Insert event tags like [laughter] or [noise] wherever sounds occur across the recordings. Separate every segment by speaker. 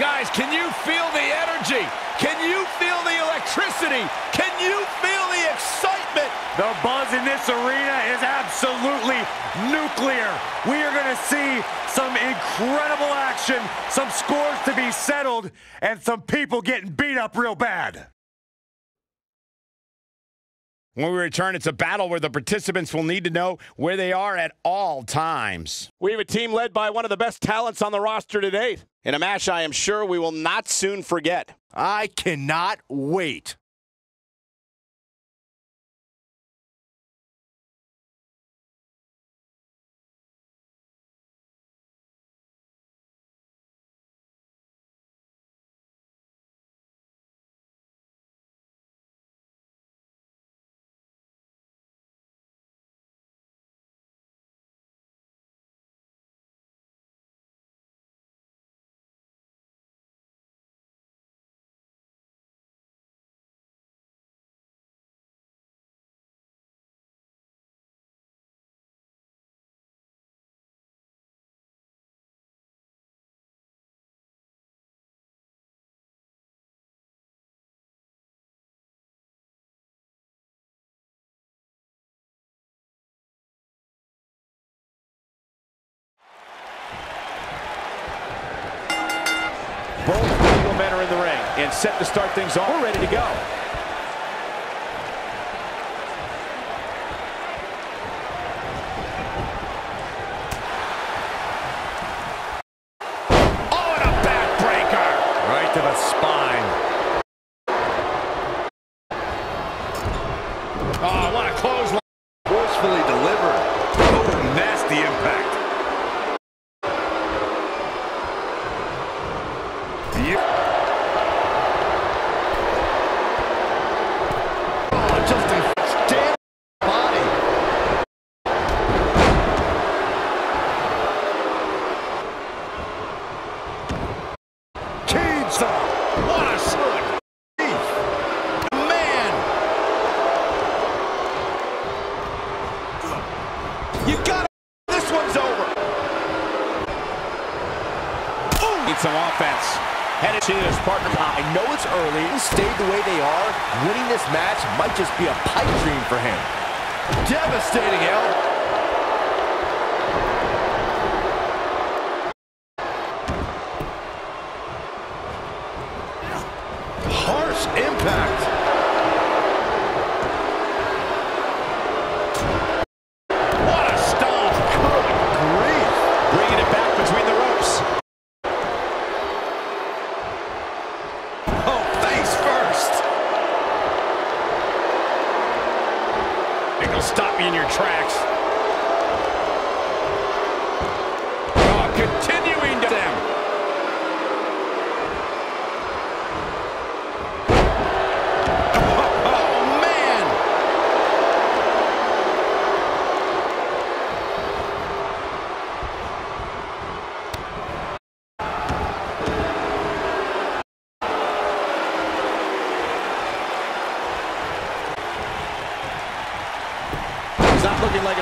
Speaker 1: Guys, can you feel the energy? Can you feel the electricity? Can you feel the excitement?
Speaker 2: The buzz in this arena is absolutely nuclear. We are going to see some incredible action, some scores to be settled, and some people getting beat up real bad.
Speaker 1: When we return, it's a battle where the participants will need to know where they are at all times. We have a team led by one of the best talents on the roster to date. In a match I am sure we will not soon forget.
Speaker 3: I cannot wait.
Speaker 1: Both men are in the ring and set to start things off. We're ready to go. Oh, and a backbreaker.
Speaker 3: Right to the spine.
Speaker 1: Oh, what a clothesline.
Speaker 3: Forcefully delivered. Oh, nasty impact. Yep. Oh, just a stand body. Cage stop. What a swing. Man.
Speaker 1: You got it. [laughs] This one's over. Need some offense. Headed to his partner.
Speaker 3: I know it's early. Stayed the way they are. Winning this match might just be a pipe dream for him. Devastating, El.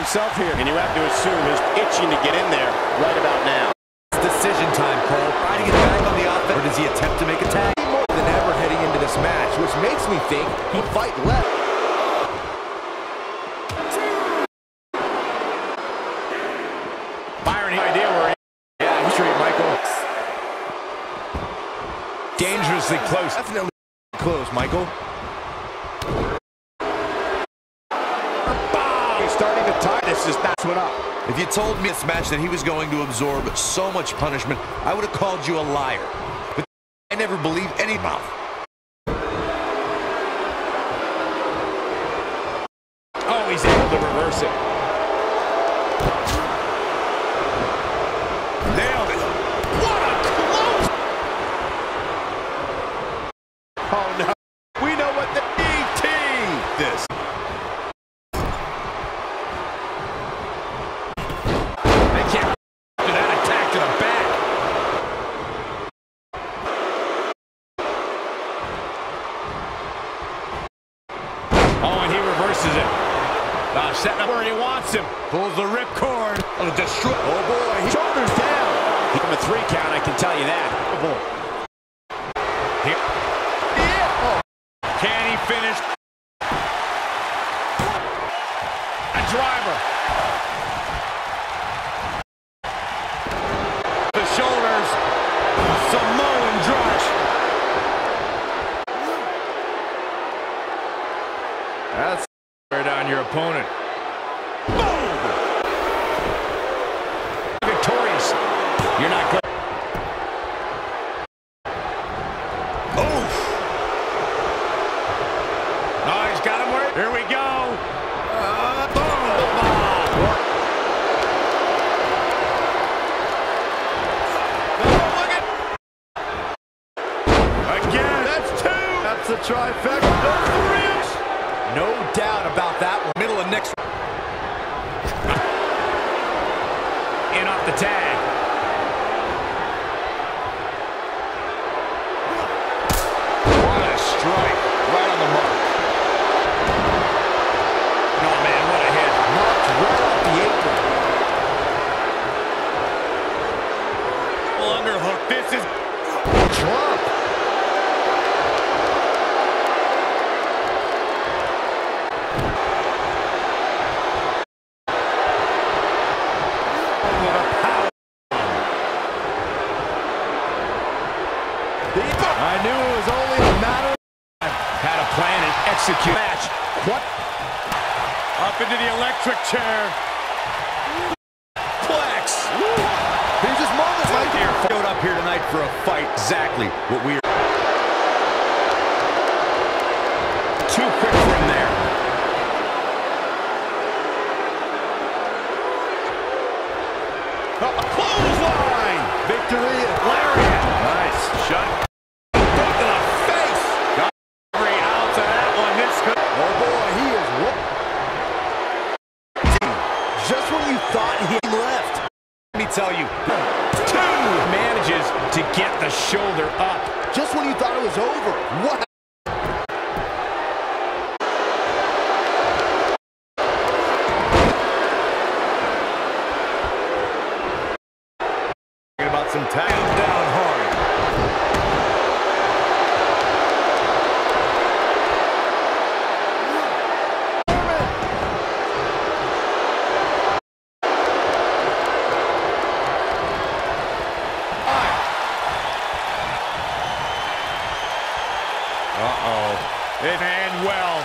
Speaker 1: Himself here. And you have to assume he's itching to get in there right about now.
Speaker 3: It's decision time, Cole. Trying to get back on the offense, or does he attempt to make a tag? More than ever heading into this match, which makes me think he'd fight left.
Speaker 1: Byron, any idea where he
Speaker 3: Yeah, straight, Michael.
Speaker 1: dangerously close.
Speaker 3: Definitely close, Michael.
Speaker 1: Not one up.
Speaker 4: If you told me this match that he was going to absorb so much punishment, I would have called you a liar. But I never believe any mouth.
Speaker 1: Tell you. Two. Manages to get the shoulder up.
Speaker 3: Just when you thought it was over. What?
Speaker 2: Talking about some time down hard.
Speaker 5: Uh-oh. It and well.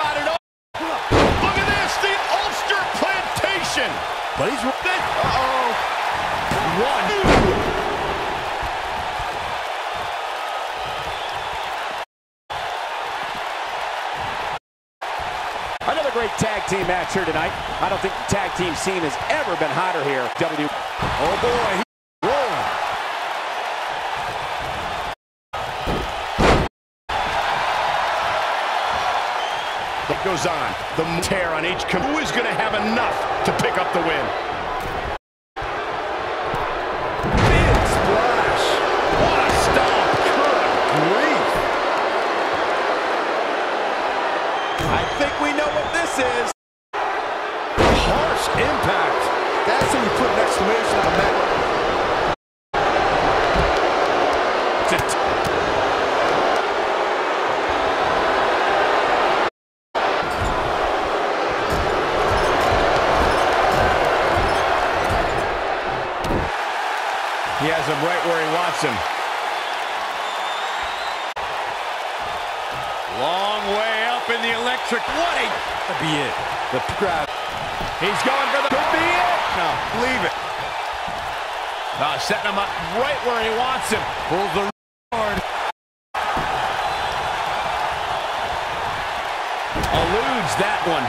Speaker 1: Got it up. Look at this. The Ulster plantation.
Speaker 3: But he's
Speaker 1: Uh-oh. One. Another great tag team match here tonight. I don't think the tag team scene has ever been hotter here. W.
Speaker 3: Oh boy.
Speaker 1: It goes on. The tear on each. Who is going to have enough to pick up the win?
Speaker 3: Big splash.
Speaker 1: What a stomp.
Speaker 3: Good grief.
Speaker 1: I think we know what this is.
Speaker 3: Impact. That's when you put an exclamation on the mat.
Speaker 1: He has him right where he wants him.
Speaker 5: Long way up in the electric. What a...
Speaker 3: That'd be it. The crowd.
Speaker 1: He's going for the... Could be it. No, leave it. Uh, setting him up right where he wants him.
Speaker 5: Pulls the hard.
Speaker 1: Eludes that one.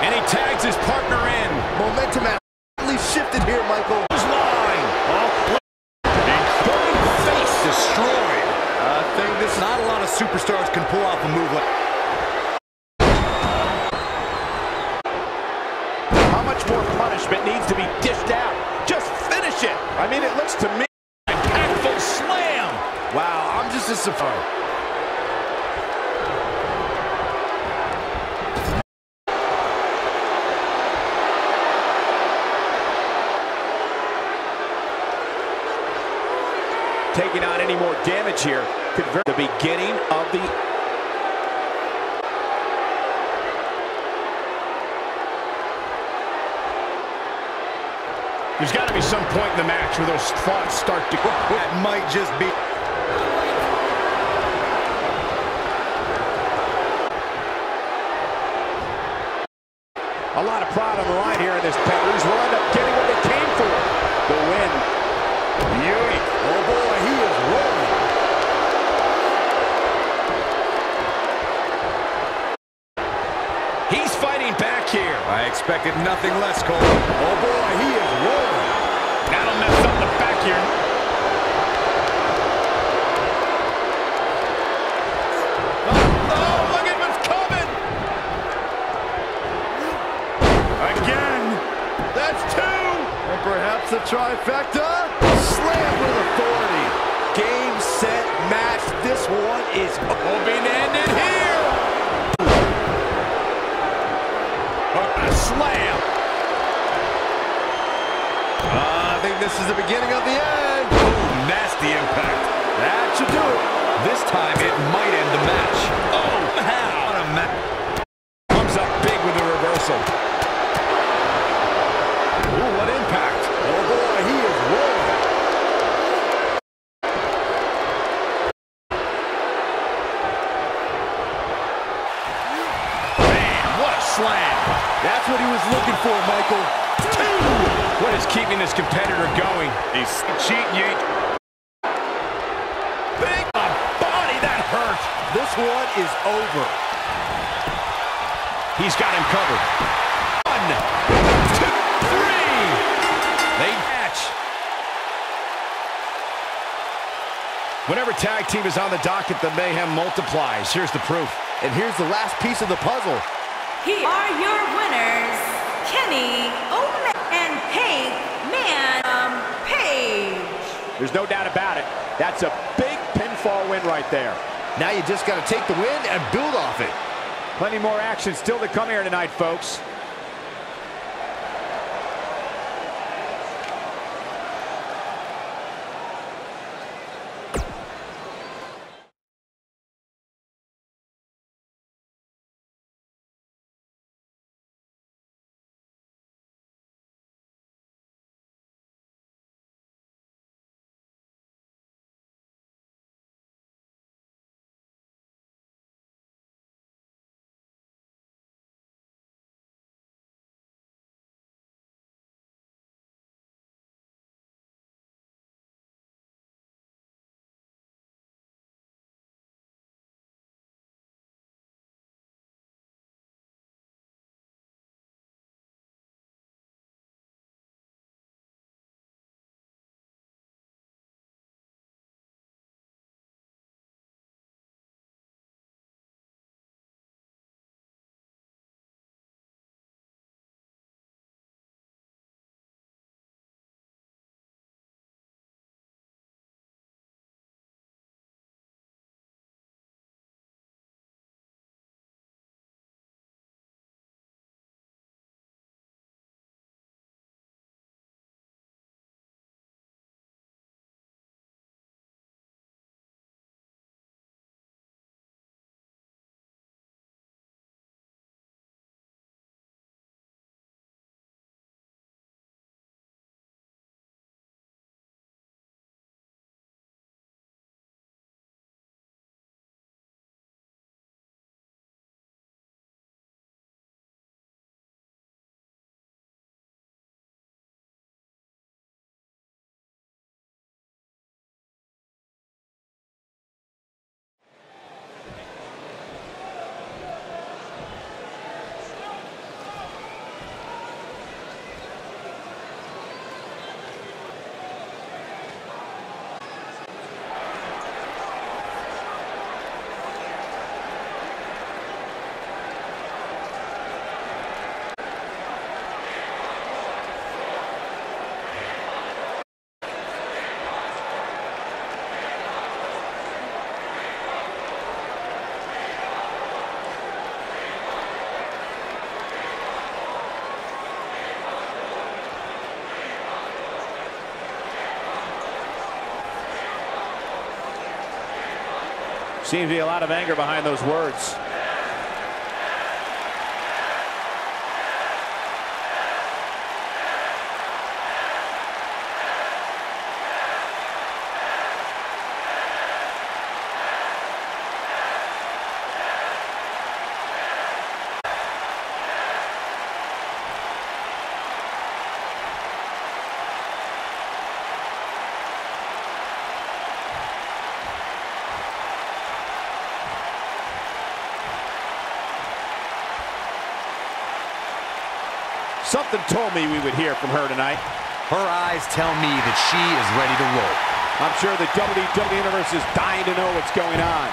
Speaker 1: And he tags his partner in.
Speaker 3: Momentum has really shifted here, Michael.
Speaker 1: Line.
Speaker 2: Burning face destroyed. I think this not a lot of superstars can pull off a move like
Speaker 1: How much more punishment needs to be dished out? Just finish it. I mean, it looks to me impactful slam.
Speaker 3: Wow, I'm just as surprised.
Speaker 1: Taking on any more damage very the beginning of the There's got to be some point in the match where those thoughts start to go. [laughs]
Speaker 2: that might just be.
Speaker 1: A lot of pride on the line here in this Peppers will end up
Speaker 2: expected nothing less, Cole.
Speaker 3: Oh boy, he is rolling.
Speaker 1: That'll mess up the back
Speaker 2: here.
Speaker 3: Oh, look at what's coming!
Speaker 2: Again.
Speaker 3: That's two! And perhaps a trifecta? Slam with authority. Game, set, match. This one is open-ended here. Hook and a slam. Uh, I think this is the beginning of the end. Ooh, nasty impact. That should do it. This time it might end the match. Oh, how? What a match. Comes up big with the reversal. Ooh, what impact. Oh, boy, he is rolling. Man, what a slam. That's what he was looking for, Michael. Two. What is keeping this competitor going?
Speaker 2: He's cheating you.
Speaker 3: Big a body that hurt. This one is over.
Speaker 1: He's got him covered.
Speaker 3: One, two, three. They match.
Speaker 1: Whenever tag team is on the docket, the mayhem multiplies. Here's the proof.
Speaker 3: And here's the last piece of the puzzle.
Speaker 6: Here are your winners, Kenny Omega and Hank Man um, Page.
Speaker 1: There's no doubt about it. That's a big pinfall win right there.
Speaker 3: Now you just got to take the win and build off it.
Speaker 1: Plenty more action still to come here tonight, folks. Seems to be a lot of anger behind those words. Something told me we would hear from her tonight.
Speaker 2: Her eyes tell me that she is ready to roll.
Speaker 1: I'm sure the WWE Universe is dying to know what's going on.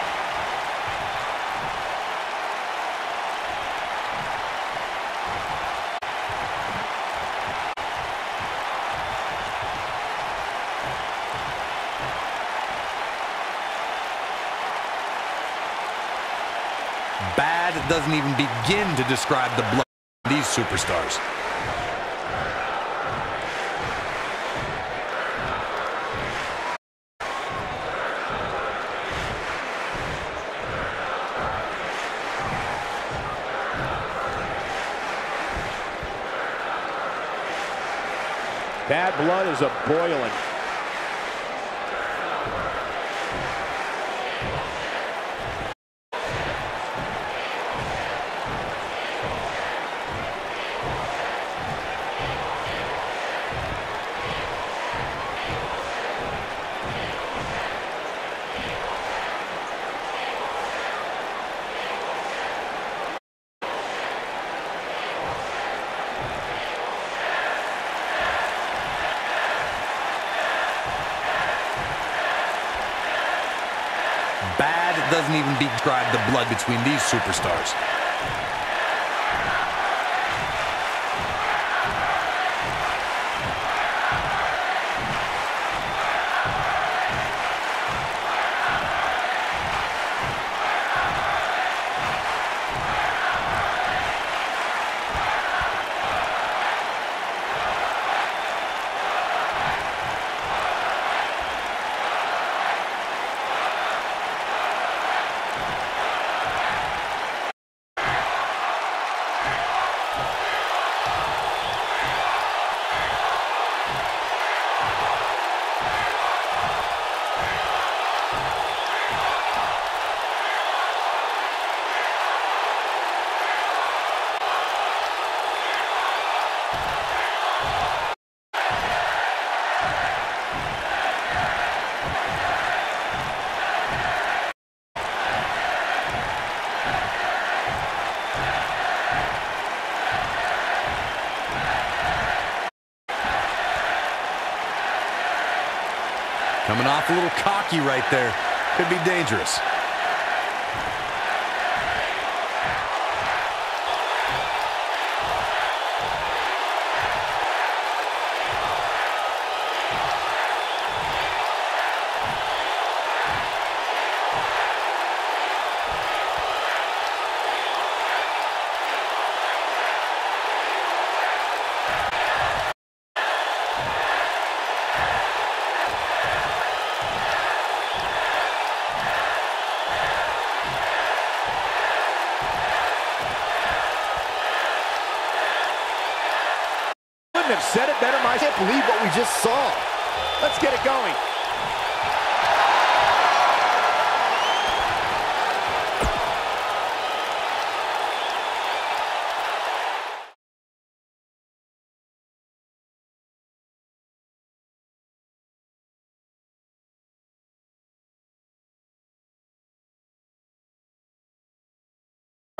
Speaker 2: Bad doesn't even begin to describe the blood of these superstars.
Speaker 1: Bad blood is a boiling.
Speaker 2: Bad doesn't even the blood between these superstars. Off a little cocky right there. Could be dangerous.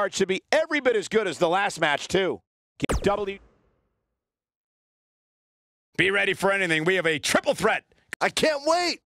Speaker 1: Should be every bit as good as the last match too. W. Be ready for anything. We have a triple threat.
Speaker 7: I can't wait.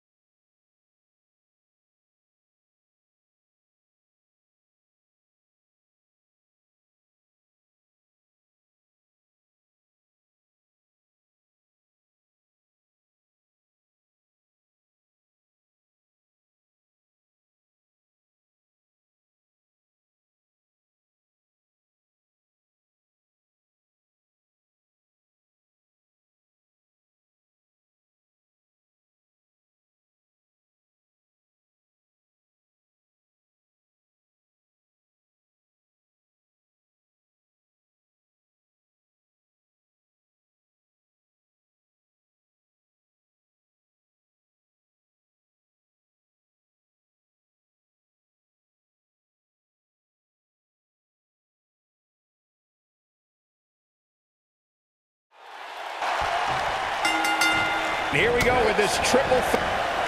Speaker 1: Here we go with this triple.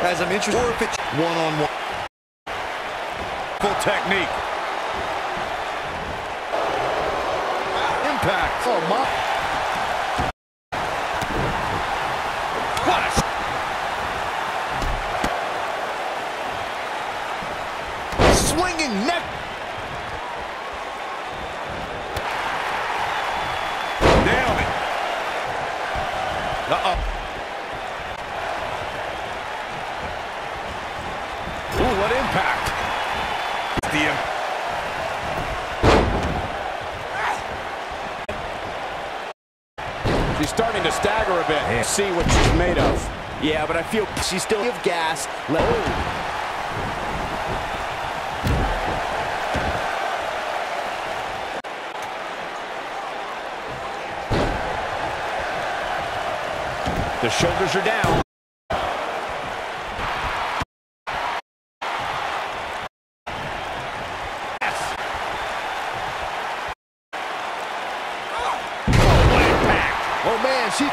Speaker 2: As I'm interested, or if it's one-on-one.
Speaker 8: Full technique. Impact.
Speaker 7: Oh, my. Uh-oh. Impact. The
Speaker 1: She's starting to stagger a bit. See what she's made of.
Speaker 3: Yeah, but I feel she still give gas. Let
Speaker 1: The shoulders are down.
Speaker 3: Oh man, she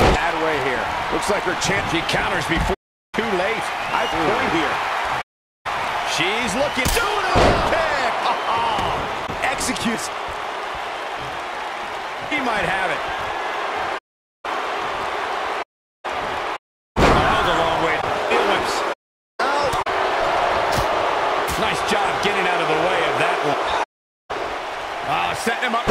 Speaker 1: Bad way here. Looks like her chance. She counters before too late. I point here. She's looking. Doing kick.
Speaker 3: executes.
Speaker 1: He might have it.
Speaker 7: that was a long way.
Speaker 1: Heel whips. Nice job getting out of the way of that one. Ah, setting him up.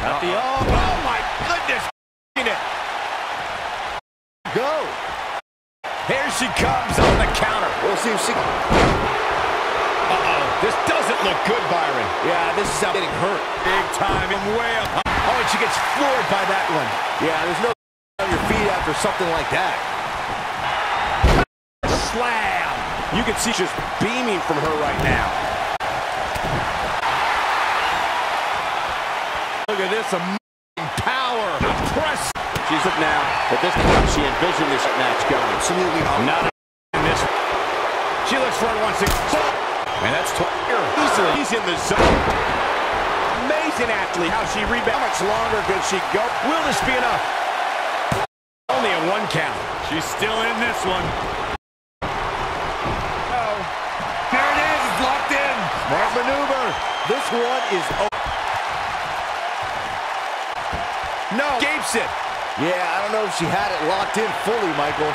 Speaker 1: At the oh, oh my goodness. It.
Speaker 3: Go.
Speaker 1: Here she comes on the counter.
Speaker 3: We'll see if she.
Speaker 1: Uh-oh. This doesn't look good, Byron.
Speaker 3: Yeah, this is how getting hurt.
Speaker 1: Big time and way up. Oh, and she gets floored by that one.
Speaker 3: Yeah, there's no on your feet after something like that.
Speaker 1: Slam. You can see just beaming from her right now. Look at this amazing power. Press. She's up now. But this is how she envisioned this match going.
Speaker 3: Absolutely not.
Speaker 1: Not in this. She looks for it once again.
Speaker 7: And that's
Speaker 1: Easily. He's in the zone. Amazing athlete. How she rebounds. How much longer can she go? Will this be enough? Only a one count.
Speaker 8: She's still in this one.
Speaker 1: Oh.
Speaker 8: There it is. It's locked in.
Speaker 3: Smart maneuver. This one is.
Speaker 1: No. Gapes it.
Speaker 3: Yeah, I don't know if she had it locked in fully, Michael.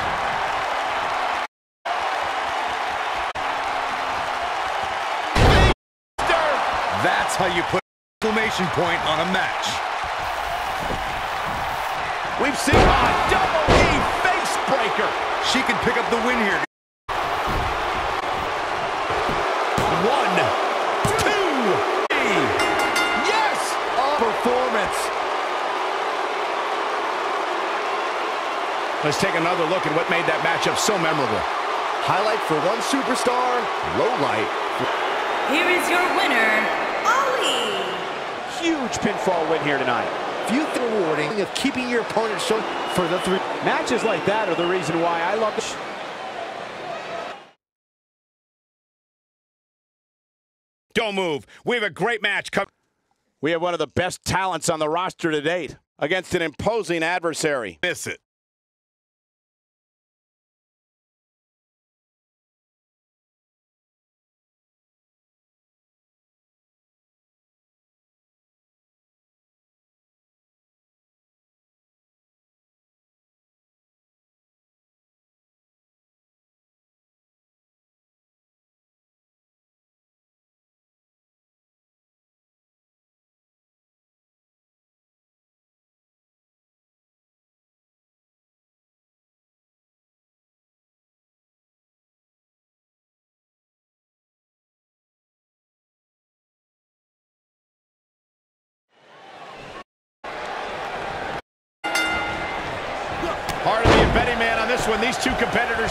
Speaker 7: That's how you put exclamation point on a match.
Speaker 1: We've seen a double E face breaker.
Speaker 7: She can pick up the win here.
Speaker 1: One, two, three. Yes!
Speaker 3: A Performance.
Speaker 1: Let's take another look at what made that matchup so memorable.
Speaker 3: Highlight for one superstar, low light.
Speaker 6: Here is your winner, Ali.
Speaker 1: Huge pinfall win here tonight.
Speaker 3: Few things rewarding of keeping your opponent shown for the three.
Speaker 1: Matches like that are the reason why I love this. Don't move. We have a great match coming. We have one of the best talents on the roster to date against an imposing adversary.
Speaker 7: Miss it.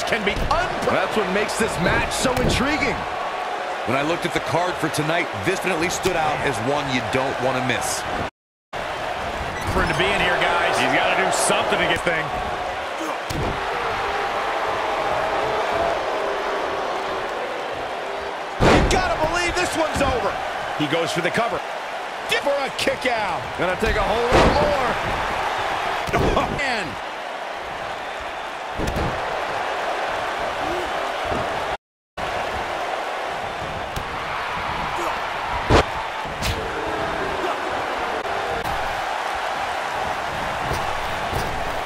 Speaker 1: Can be unpredictable.
Speaker 3: That's what makes this match so intriguing.
Speaker 2: When I looked at the card for tonight, this definitely stood out as one you don't want to miss.
Speaker 8: For him to be in here, guys. He's got to do something to get thing.
Speaker 1: You gotta believe this one's over. He goes for the cover. For a kick out.
Speaker 3: Gonna take a whole lot more. [laughs]
Speaker 1: Oh, And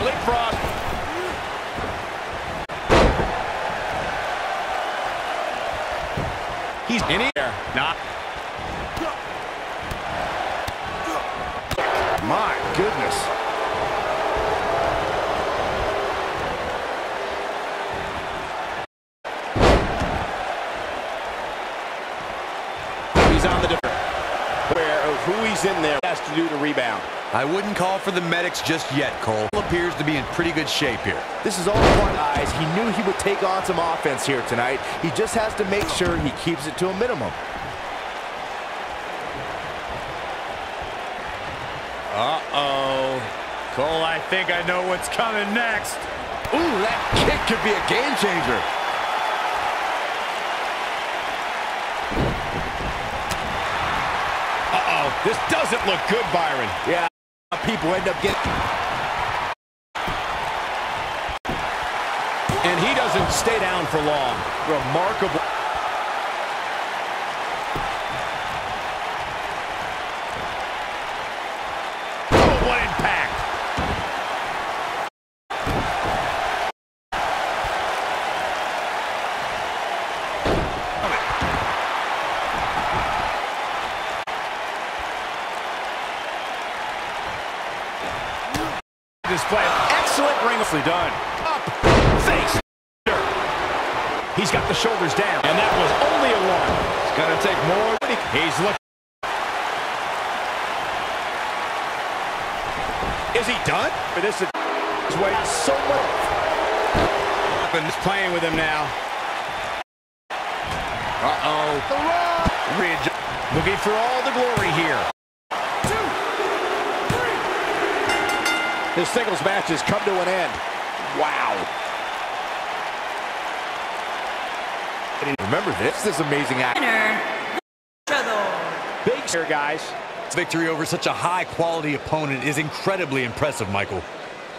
Speaker 1: leapfrog. He's In here.
Speaker 8: Not.
Speaker 3: My goodness.
Speaker 1: He's on the different. Aware of who he's in there has to do to rebound.
Speaker 2: I wouldn't call for the medics just yet, Cole. Appears to be in pretty good shape here.
Speaker 3: This is all one eyes. He knew he would take on some offense here tonight. He just has to make sure he keeps it to a minimum.
Speaker 8: Uh-oh. Cole, I think I know what's coming next.
Speaker 2: Ooh, that kick could be a game changer.
Speaker 1: Uh-oh. This doesn't look good, Byron.
Speaker 3: Yeah, people end up getting...
Speaker 1: And he doesn't stay down for long.
Speaker 3: Remarkable.
Speaker 1: Oh, what impact. Display excellent ring. done. Up, face. He's got the shoulders down, and that was only a one. It's going to take more. He's looking. Is he done? For this is way so much. And is playing with him now. Uh-oh. The ridge looking for all the glory here. This singles match has come to an end. Wow.
Speaker 3: Remember this, this amazing act.
Speaker 6: Winner,
Speaker 1: Big here, guys.
Speaker 2: Victory over such a high-quality opponent is incredibly impressive, Michael.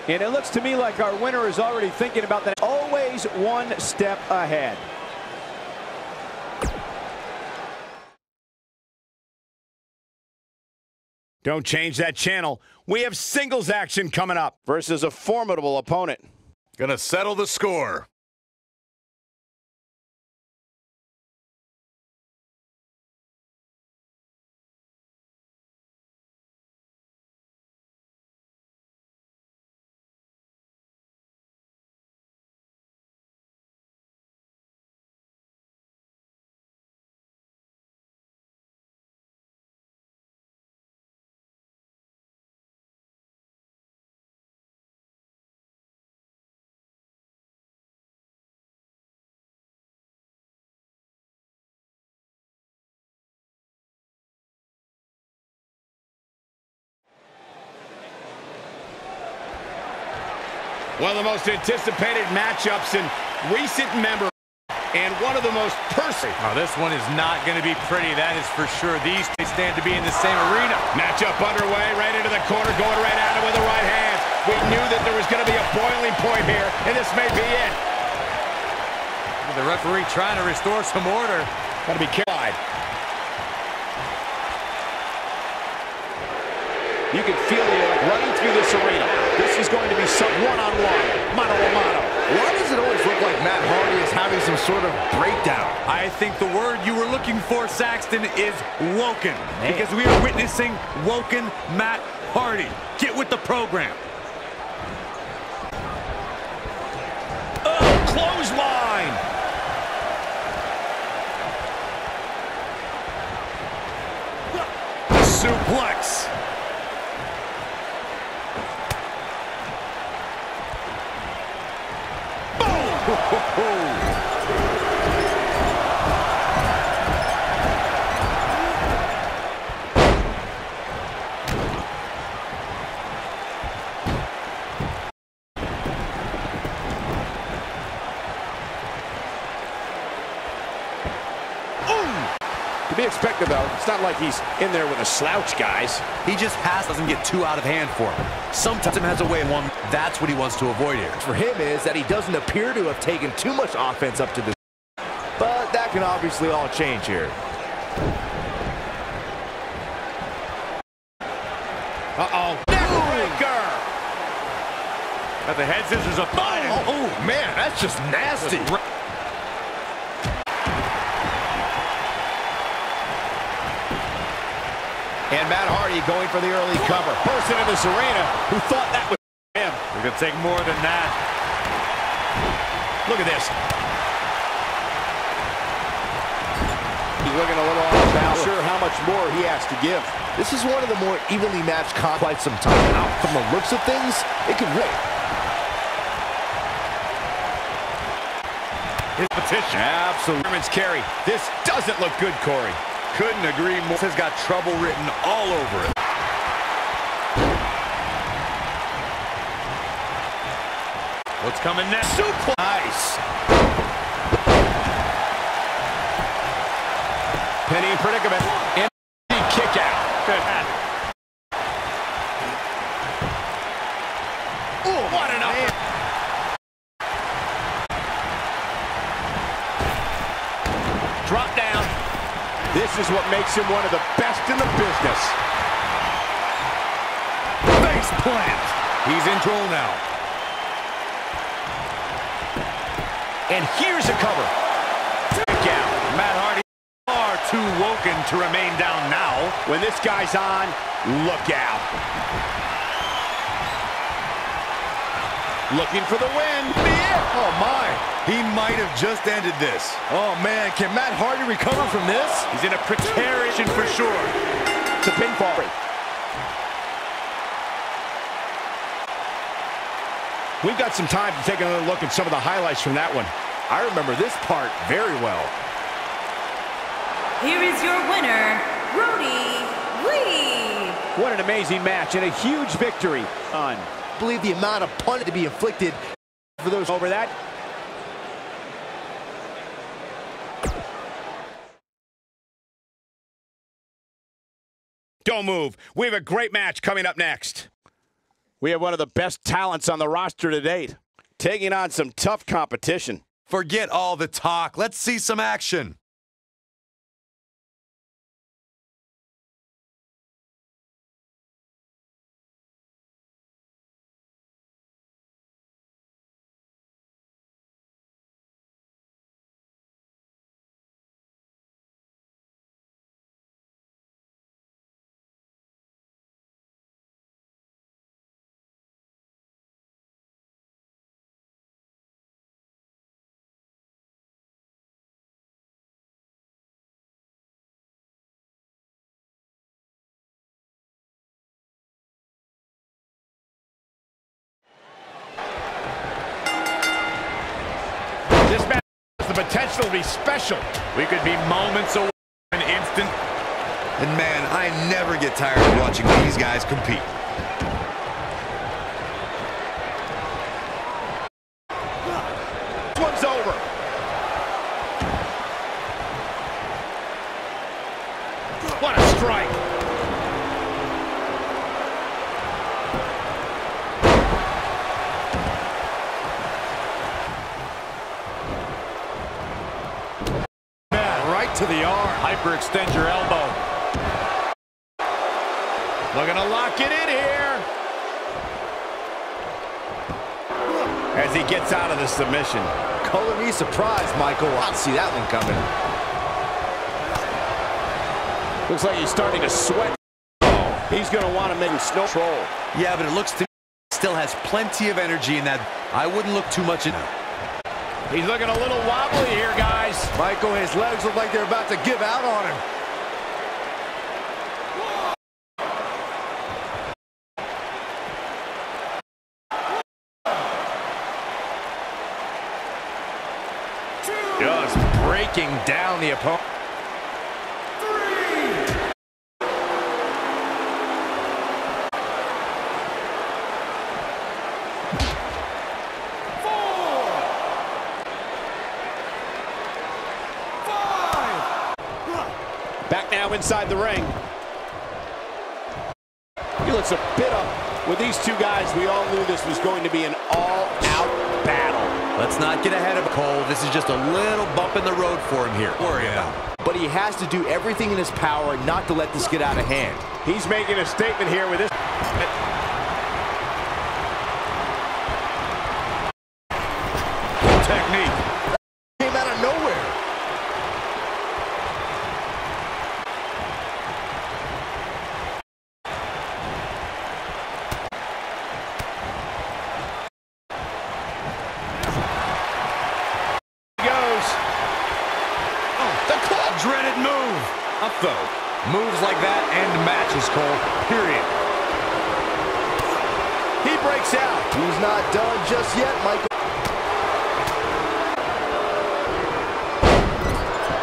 Speaker 9: And it looks to me like our winner is already thinking about that. Always one step ahead.
Speaker 1: Don't change that channel. We have singles action coming up versus a formidable opponent.
Speaker 7: Gonna settle the score.
Speaker 1: One of the most anticipated matchups in recent memory. And one of the most personal.
Speaker 8: Oh, this one is not going to be pretty, that is for sure. These two stand to be in the same arena.
Speaker 1: Matchup underway, right into the corner, going right at it with the right hand. We knew that there was going to be a boiling point here, and this may be it.
Speaker 8: The referee trying to restore some order.
Speaker 1: Got to be careful.
Speaker 3: You can feel the through this arena. This is going to be some one-on-one, mano-a-mano. Why does it always look like Matt Hardy is having some sort of breakdown?
Speaker 8: I think the word you were looking for, Saxton, is woken. Because we are witnessing woken Matt Hardy. Get with the program.
Speaker 1: Oh, clothesline.
Speaker 8: Suplex.
Speaker 1: ho ho To be expected, though. It's not like he's in there with a slouch, guys.
Speaker 2: He just has doesn't get too out of hand for him. Sometimes he has a way of one. That's what he wants to avoid here.
Speaker 3: For him is that he doesn't appear to have taken too much offense up to this. But that can obviously all change here.
Speaker 1: Uh-oh. Neckbreaker.
Speaker 8: At the head scissors of Biden.
Speaker 3: Oh, oh, man, that's just nasty. And Matt Hardy going for the early cover.
Speaker 1: Person in this arena who thought that was him.
Speaker 8: It could take more than that.
Speaker 1: Look at this. He's looking a little off balance. Sure how much more he has to give.
Speaker 3: This is one of the more evenly matched comp quite some time now. From the looks of things, it could win.
Speaker 8: His petition.
Speaker 7: Absolutely.
Speaker 1: German's carry. This doesn't look good, Corey.
Speaker 7: Couldn't agree more. This has got trouble written all over it.
Speaker 8: What's coming next?
Speaker 1: Nice. Penny in predicament. And kick out.
Speaker 8: Good.
Speaker 1: Ooh, what an up. Drop down. This is what makes him one of the best in the business.
Speaker 7: Face plant. He's in control now.
Speaker 1: And here's a cover. Kick out.
Speaker 8: Matt Hardy far too woken to remain down now.
Speaker 1: When this guy's on, look out. Looking for the win.
Speaker 7: Oh, my. He might have just ended this. Oh, man. Can Matt Hardy recover from this?
Speaker 8: He's in a precarious for sure.
Speaker 1: The pinfall. We've got some time to take another look at some of the highlights from that one.
Speaker 3: I remember this part very well.
Speaker 6: Here is your winner, Brodie Lee.
Speaker 9: What an amazing match and a huge victory. On.
Speaker 3: I believe the amount of punishment to be inflicted for those
Speaker 9: Over that,
Speaker 1: Don't move. We have a great match coming up next. We have one of the best talents on the roster to date, taking on some tough competition.
Speaker 2: Forget all the talk. Let's see some action.
Speaker 1: Potential to be special.
Speaker 8: We could be moments away an instant.
Speaker 2: And man, I never get tired of watching these guys compete.
Speaker 1: This one's over. What a strike.
Speaker 7: Right to the arm.
Speaker 8: Hyperextend your elbow.
Speaker 1: Looking to lock it in here. As he gets out of the submission.
Speaker 3: color me surprised, Michael. I see that one coming.
Speaker 1: Looks like he's starting to sweat. He's going to want to make him snow troll.
Speaker 2: Yeah, but it looks to me he still has plenty of energy in that. I wouldn't look too much in.
Speaker 1: He's looking a little wobbly here, guys.
Speaker 3: Michael, his legs look like they're about to give out on him.
Speaker 7: Just breaking down the opponent.
Speaker 1: Back now inside the ring. A
Speaker 2: little bump in the road for him here. Worry about it.
Speaker 3: But he has to do everything in his power not to let this get out of hand.
Speaker 1: He's making a statement here with this.
Speaker 7: Technique.
Speaker 3: Came out of nowhere.
Speaker 2: enough, though. Moves like that end matches, Cole. Period.
Speaker 3: He breaks out. He's not done just yet, Michael.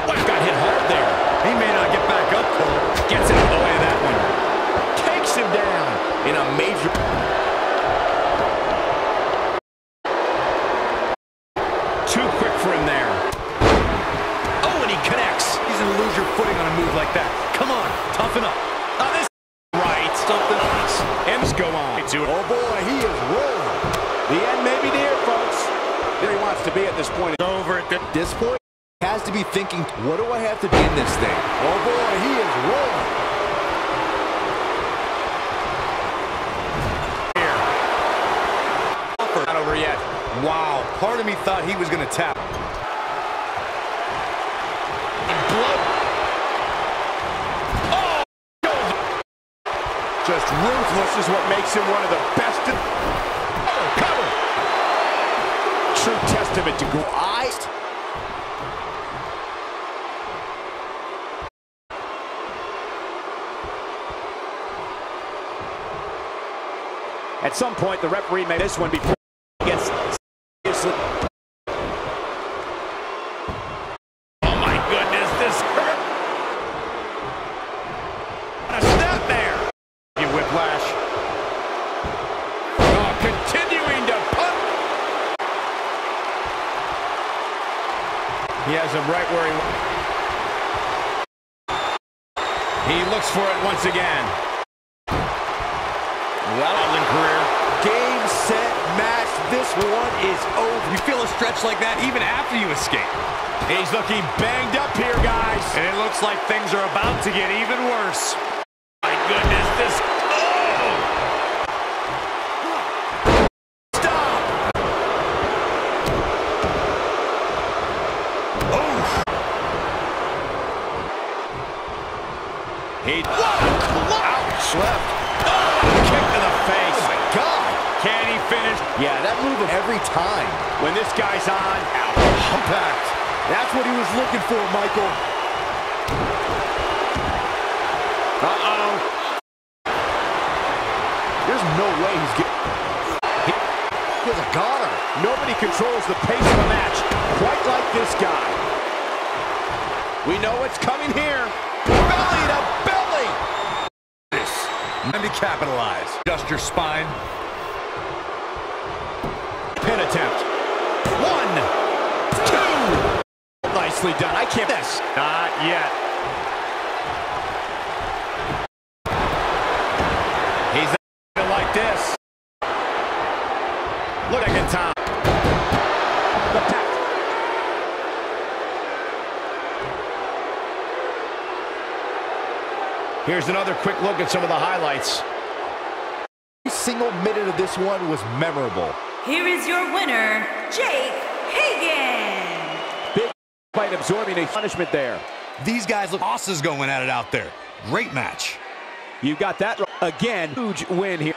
Speaker 1: Wow, got hit hard there.
Speaker 2: He may not get back up, Cole. Gets out of the way of that one.
Speaker 3: Takes him down in a major...
Speaker 1: Too quick for him there.
Speaker 2: Oh, and he connects. He's going to lose your footing on a move like that. Come toughen up.
Speaker 1: Oh, this right.
Speaker 2: Something else.
Speaker 1: Let's go on.
Speaker 3: Oh, boy, he is rolling.
Speaker 10: The end may be near, folks. There he wants to be at this point.
Speaker 11: Over at
Speaker 3: this point, has to be thinking, what do I have to do in this thing? Oh, boy, he is rolling. Here.
Speaker 1: Not over yet.
Speaker 2: Wow, part of me thought he was going to tap.
Speaker 1: Ruthless is what makes him one of the best. Oh, cover. True testament to go.
Speaker 3: I...
Speaker 10: At some point, the referee made this one before
Speaker 1: here, guys.
Speaker 11: And it looks like things are about to get even worse.
Speaker 1: My goodness, this. Oh! Stop! Oh! He. What a Ouch! Left. Oh, kick to the face.
Speaker 3: Oh, my God.
Speaker 11: Can he finish?
Speaker 3: Yeah, that move every time.
Speaker 1: When this guy's on, out.
Speaker 3: Impact. That's what he was looking for, Michael.
Speaker 1: Uh-oh.
Speaker 3: There's no way he's getting... He has a goner.
Speaker 10: Nobody controls the pace of a match quite like this guy.
Speaker 1: We know what's coming here. Belly to belly. This.
Speaker 2: Time to capitalize. Adjust your spine.
Speaker 1: Pin attempt. One, two. Nicely done. I can't this.
Speaker 11: Not yet.
Speaker 1: He's not like this. Look at Tom.
Speaker 10: The tap.
Speaker 1: Here's another quick look at some of the highlights.
Speaker 3: Every single minute of this one was memorable.
Speaker 6: Here is your winner, Jake
Speaker 10: Hager. Fight absorbing a punishment there.
Speaker 2: These guys look bosses going at it out there. Great match.
Speaker 10: You got that again. Huge win here.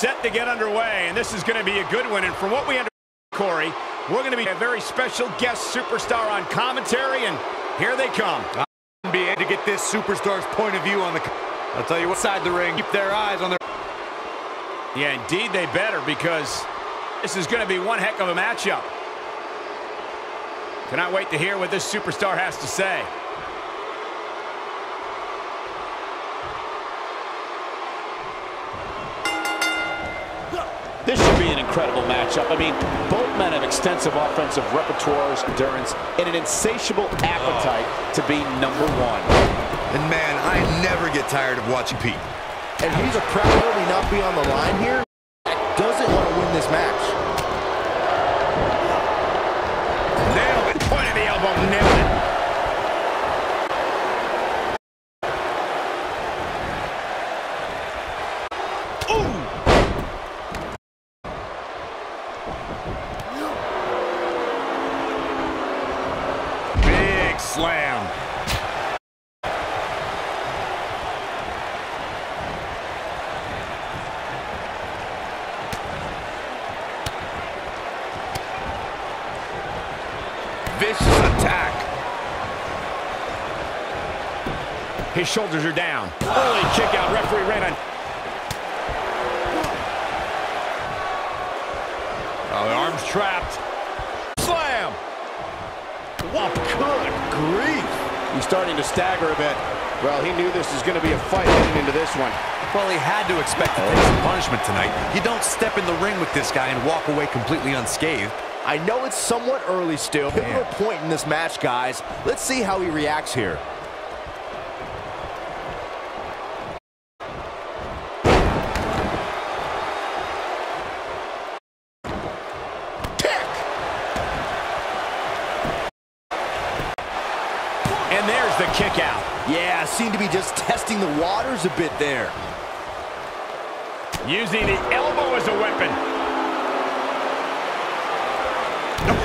Speaker 1: Set to get underway, and this is going to be a good one. And from what we understand, Corey, we're going to be a very special guest superstar on commentary, and here they come.
Speaker 8: Be able to get this superstar's point of view on the. I'll tell you what side the ring. Keep their eyes on their.
Speaker 1: Yeah, indeed they better because this is going to be one heck of a matchup. Cannot wait to hear what this superstar has to say.
Speaker 9: This should be an incredible matchup. I mean, both men have extensive offensive repertoires, endurance, and an insatiable appetite oh. to be number one.
Speaker 2: And man, I never get tired of watching Pete.
Speaker 3: And he's a proud to not be on the line here. Doesn't want to win this match.
Speaker 1: Nailed it. Point of the elbow. Nailed it.
Speaker 8: Big slam.
Speaker 2: Vicious attack.
Speaker 1: His shoulders are down. Early kick out. Referee ran on.
Speaker 8: Oh, the arm's trapped. Slam.
Speaker 3: What good grief. He's starting to stagger a bit. Well, he knew this was going to be a fight heading into this one.
Speaker 2: Well, he had to expect to take some punishment tonight. You don't step in the ring with this guy and walk away completely unscathed.
Speaker 3: I know it's somewhat early still. Pivotal point in this match, guys. Let's see how he reacts here. Testing the waters a bit there.
Speaker 1: Using the elbow as a weapon.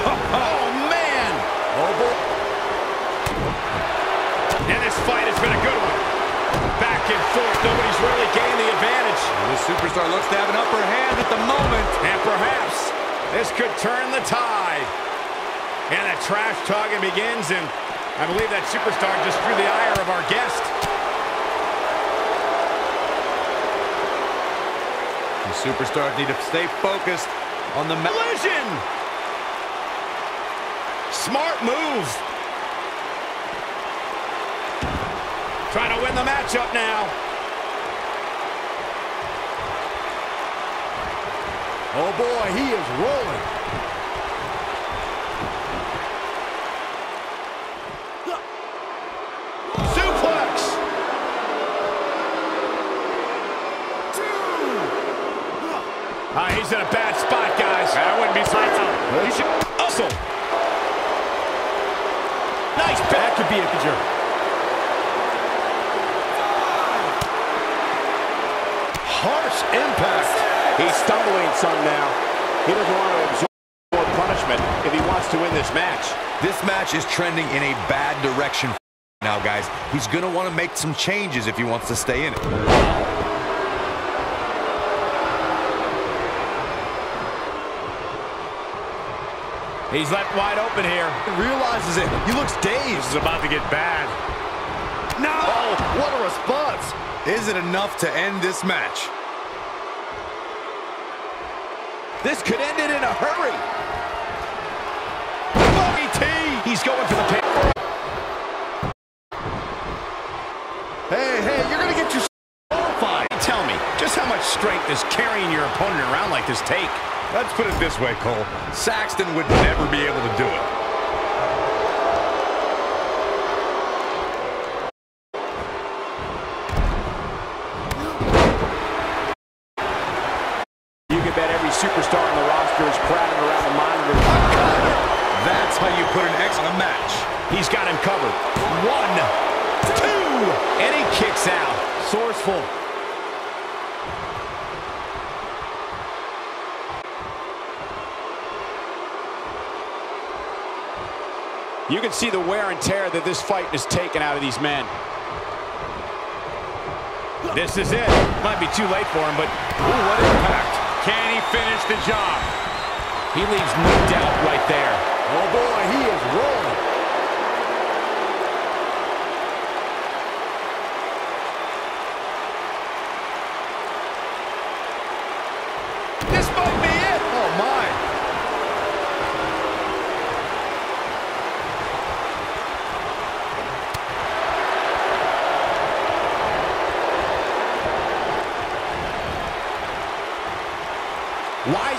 Speaker 3: Oh, man! Oh.
Speaker 1: And this fight has been a good one. Back and forth. Nobody's really gained the advantage.
Speaker 8: The superstar looks to have an upper hand at the moment.
Speaker 1: And perhaps this could turn the tide. And the trash talking begins, and I believe that superstar just drew the ire of our guest.
Speaker 8: Superstars need to stay focused on the.
Speaker 1: Collision! Smart move. Trying to win the matchup now.
Speaker 3: Oh, boy, he is rolling.
Speaker 1: Suplex! Ah, he's in a bad spot, guys. I wouldn't be surprised. He should hustle. Nice back to be a jerk.
Speaker 3: Harsh impact.
Speaker 9: He's stumbling some now. He doesn't want to absorb more punishment if he wants to win this match.
Speaker 2: This match is trending in a bad direction now, guys. He's going to want to make some changes if he wants to stay in it.
Speaker 1: He's left wide open here.
Speaker 3: He realizes it. He looks dazed.
Speaker 1: This is about to get bad.
Speaker 8: No!
Speaker 3: Oh, what a response.
Speaker 8: Is it enough to end this match?
Speaker 9: This could end it in a hurry.
Speaker 1: T. He's going for the pin.
Speaker 3: Hey, hey, you're going to get your qualified.
Speaker 1: Tell me, just how much strength does carrying your opponent around like this take?
Speaker 8: Let's put it this way, Cole. Saxton would never be able to do it.
Speaker 9: You can bet every superstar on the roster is crowding around the monitor.
Speaker 8: That's how you put an X on a match.
Speaker 1: He's got him covered. One, two, and he kicks out.
Speaker 3: Sourceful.
Speaker 9: You can see the wear this fight is taken out of these men.
Speaker 1: This is it. Might be too late for him, but ooh, what impact. Can he finish the job? He leaves no doubt right there.
Speaker 3: Oh, boy, he is rolling.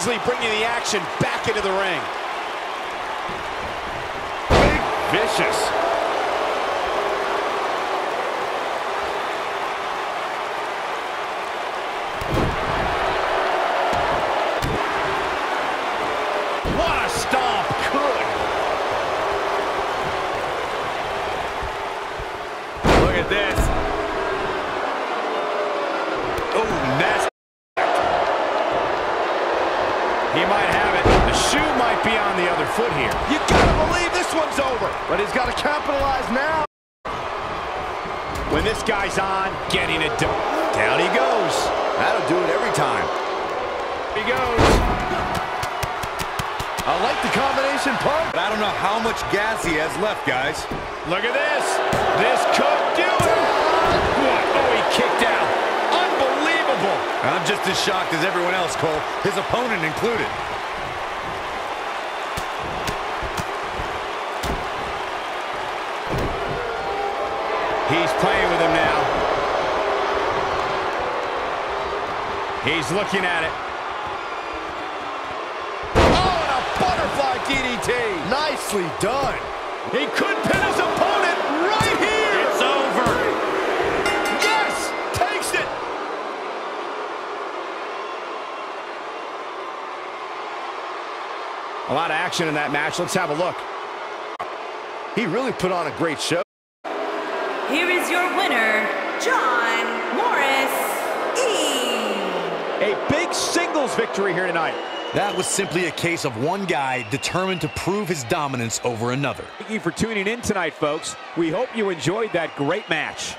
Speaker 1: Wisely bringing the action back into the ring.
Speaker 7: Big vicious. What a stomp. Good. Look at this. Oh, nasty.
Speaker 1: He might have it. The shoe might be on the other foot here.
Speaker 3: You gotta believe this one's over. But he's got to capitalize now.
Speaker 1: When this guy's on, getting it done. Down he goes.
Speaker 3: That'll do it every time.
Speaker 1: He goes.
Speaker 3: I like the combination pump.
Speaker 7: But I don't know how much gas he has left, guys.
Speaker 1: Look at this. This could do it. What? Oh, he kicked out. Unbelievable.
Speaker 7: I'm just as shocked as everyone else, Cole, his opponent included.
Speaker 1: He's playing with him now. He's looking at it.
Speaker 3: Oh, and a butterfly DDT. Nicely done.
Speaker 1: He could pin his opponent lot of action in that match. Let's have a look.
Speaker 3: He really put on a great show.
Speaker 6: Here is your winner, John Morris E.
Speaker 1: A big singles victory here tonight.
Speaker 2: That was simply a case of one guy determined to prove his dominance over another.
Speaker 1: Thank you for tuning in tonight, folks. We hope you enjoyed that great match.